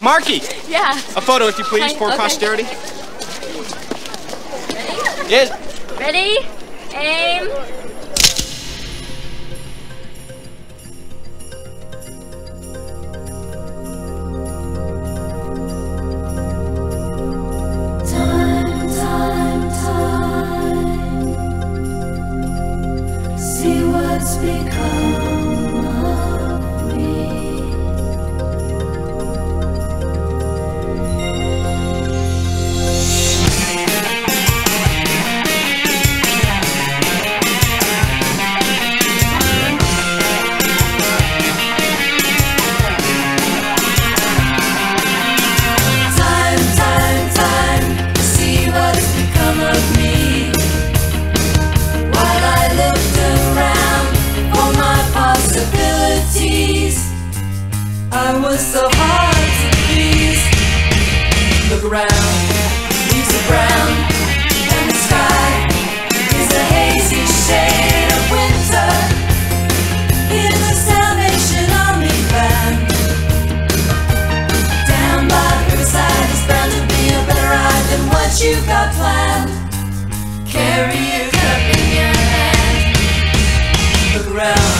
Marky, Yeah. a photo if you please for Okay. posterity. Yes. Ready? Aim. I was so hard to please. Look around, leaves are brown, and the sky is a hazy shade of winter. In the Salvation Army band. Down by the riverside is bound to be a better ride than what you've got planned. Carry your cup in your hand. Look around,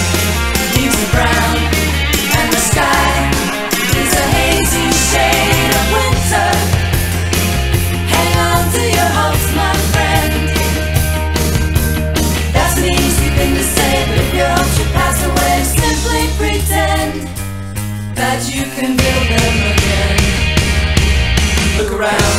that you can build them again. Look around.